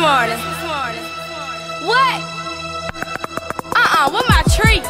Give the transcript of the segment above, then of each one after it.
morning? What? Uh-uh, what my treat?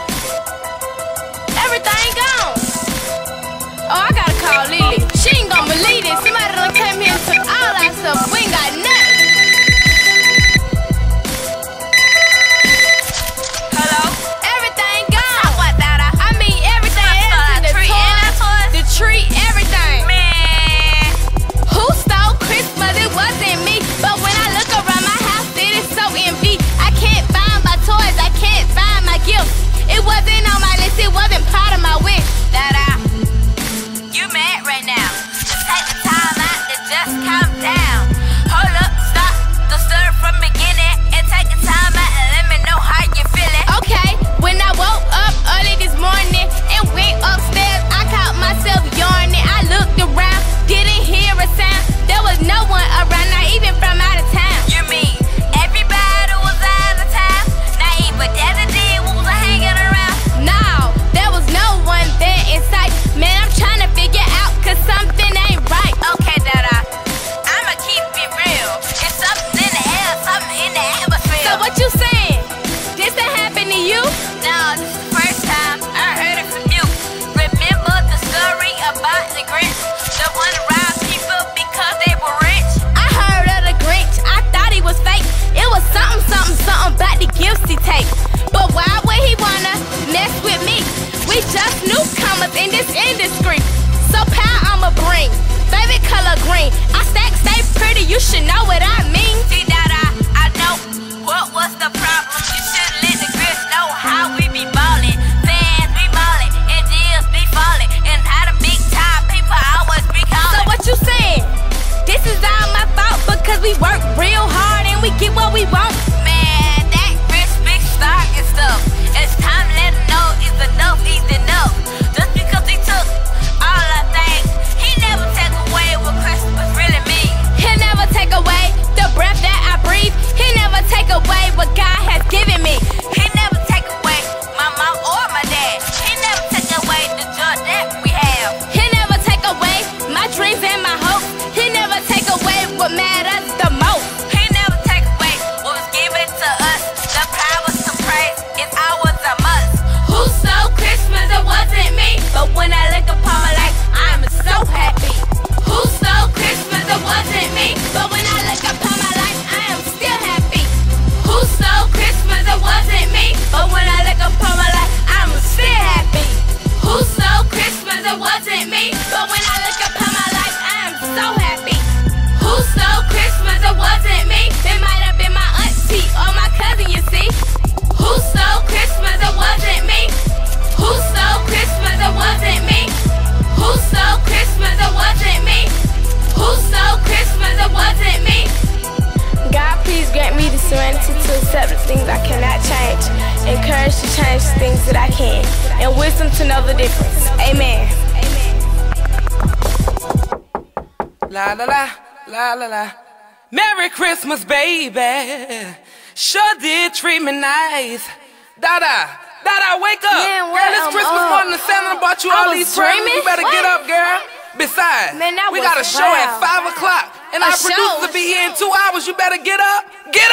what we want. me. But when I look upon my life, I am so happy. Who stole Christmas? It wasn't me. It might have been my auntie or my cousin, you see. Who stole Christmas? It wasn't me. Who stole Christmas? It wasn't me. Who stole Christmas? It wasn't me. Who stole Christmas? It wasn't me. God, please grant me the serenity to accept the things I cannot change, and courage to change the things that I can, and wisdom to know the difference. Amen. La la la, la la la. Merry Christmas, baby. Sure did treat me nice. Da da, da da, wake up. Man, girl, it's Christmas up. morning. Santa oh, bought you I all these dreaming? presents. You better what? get up, girl. Besides, Man, we got a wild. show at 5 o'clock, and a our show? producer will be here in two hours. You better get up. Get up.